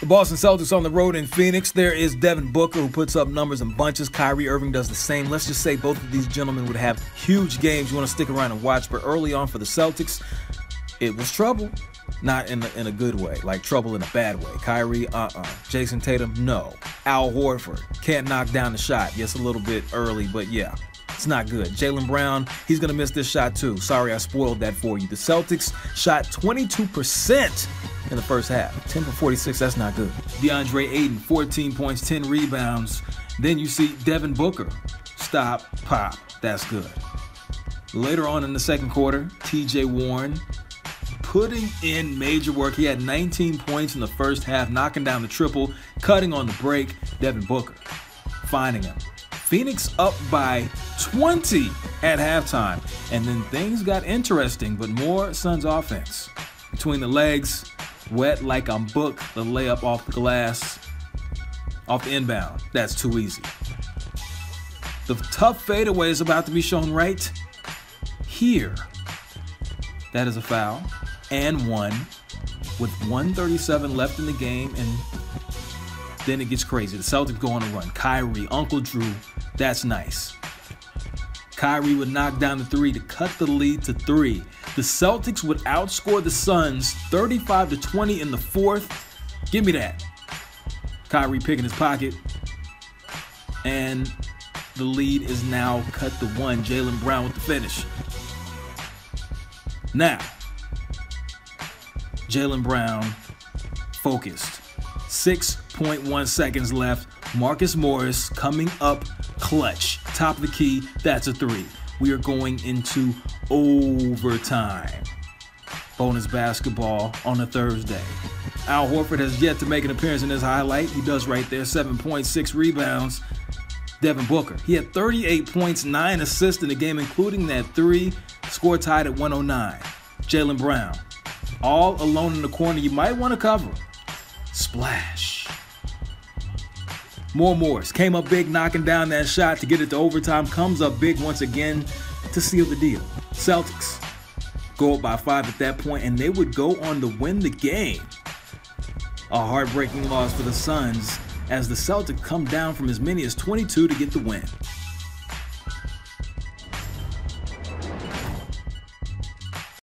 The Boston Celtics on the road in Phoenix. There is Devin Booker who puts up numbers in bunches. Kyrie Irving does the same. Let's just say both of these gentlemen would have huge games. You want to stick around and watch, but early on for the Celtics, it was trouble. Not in a, in a good way, like trouble in a bad way. Kyrie, uh uh Jayson Tatum, no. Al Horford can't knock down the shot. Yes, a little bit early, but yeah, it's not good. Jaylen Brown, he's going to miss this shot too. Sorry, I spoiled that for you. The Celtics shot 22% in the first half. 10 for 46, that's not good. DeAndre Ayton, 14 points, 10 rebounds. Then you see Devin Booker. Stop, pop. That's good. Later on in the second quarter, TJ Warren putting in major work. He had 19 points in the first half, knocking down the triple, cutting on the break. Devin Booker finding him. Phoenix up by 20 at halftime. And then things got interesting, but more Suns offense. Between the legs, wet like I'm booked, the layup off the glass, off the inbound. That's too easy. The tough fadeaway is about to be shown right here. That is a foul and one with 137 left in the game and then it gets crazy. The Celtics go on a run. Kyrie, Uncle Drew, that's nice. Kyrie would knock down the three to cut the lead to three. The Celtics would outscore the Suns 35 to 20 in the fourth. Give me that. Kyrie picking his pocket. And the lead is now cut to one. Jaylen Brown with the finish. Now, Jaylen Brown focused. 6.1 seconds left. Marcus Morris coming up clutch. Top of the key. That's a three. We are going into overtime. Bonus basketball on a Thursday. Al Horford has yet to make an appearance in this highlight. He does right there 7.6 rebounds. Devin Booker. He had 38 points, 9 assists in the game, including that three. Score tied at 109. Jaylen Brown. All alone in the corner. You might want to cover him. Splash. More Morris came up big, knocking down that shot to get it to overtime. Comes up big once again to seal the deal. Celtics go up by five at that point, and they would go on to win the game. A heartbreaking loss for the Suns as the Celtics come down from as many as 22 to get the win.